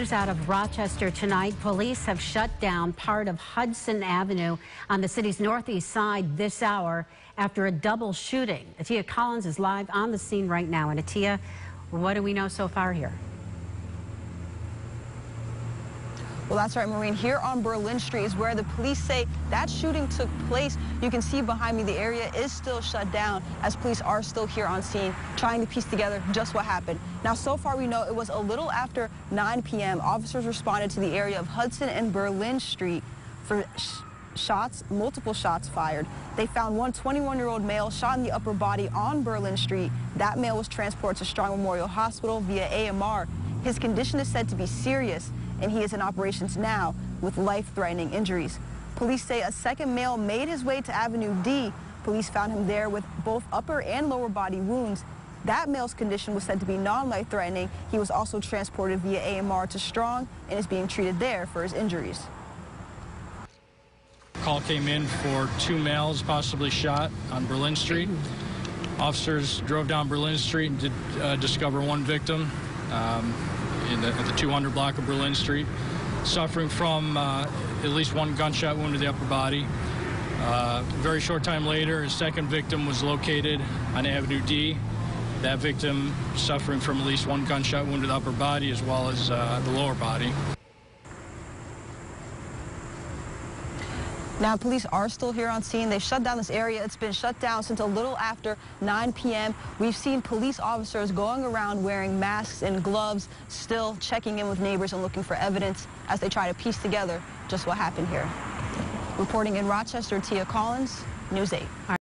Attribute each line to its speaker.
Speaker 1: News out of Rochester tonight. Police have shut down part of Hudson Avenue on the city's northeast side this hour after a double shooting. Atia Collins is live on the scene right now. And Atia, what do we know so far here?
Speaker 2: Well, that's right, Maureen. Here on Berlin Street is where the police say that shooting took place. You can see behind me the area is still shut down as police are still here on scene trying to piece together just what happened. Now, so far we know it was a little after 9 p.m. Officers responded to the area of Hudson and Berlin Street for sh shots, multiple shots fired. They found one 21-year-old male shot in the upper body on Berlin Street. That male was transported to Strong Memorial Hospital via AMR. His condition is said to be serious and he is in operations now with life-threatening injuries. Police say a second male made his way to Avenue D. Police found him there with both upper and lower body wounds. That male's condition was said to be non-life-threatening. He was also transported via AMR to Strong and is being treated there for his injuries.
Speaker 3: Call came in for two males possibly shot on Berlin Street. Officers drove down Berlin Street and did uh, discover one victim. Um, in the, at the 200 block of Berlin Street, suffering from uh, at least one gunshot wound to the upper body. Uh, very short time later, a second victim was located on Avenue D. That victim suffering from at least one gunshot wound to the upper body as well as uh, the lower body.
Speaker 2: Now, police are still here on scene. They shut down this area. It's been shut down since a little after 9 p.m. We've seen police officers going around wearing masks and gloves, still checking in with neighbors and looking for evidence as they try to piece together just what happened here. Reporting in Rochester, Tia Collins, News 8.